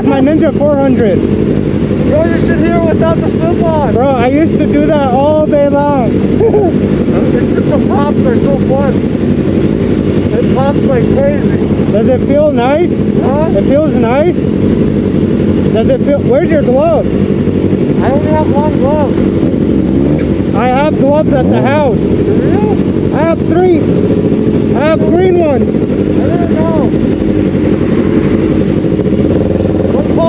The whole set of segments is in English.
like my Ninja 400. Bro, you should hear without the slip on. Bro, I used to do that all day long. It's just the pops are so fun. It pops like crazy. Does it feel nice? Huh? It feels nice? Does it feel... Where's your gloves? I only have one glove. I have gloves at the oh. house. For real? I have three. I have green ones. I didn't know.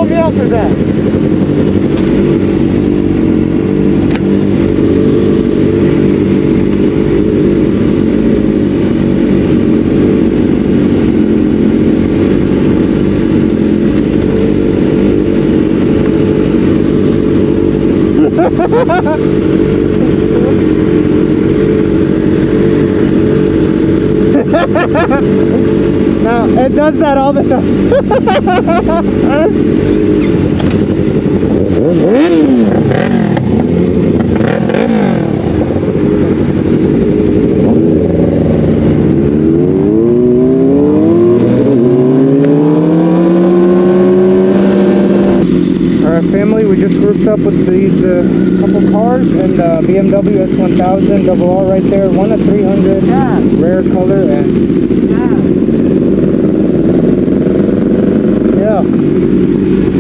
Don't call me out for that. Now, it does that all the time. Our family, we just grouped up with these uh, couple cars and the BMW S1000 double R right there, one of 300, Yeah. rare color, and Yeah. Thank you.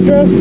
Address.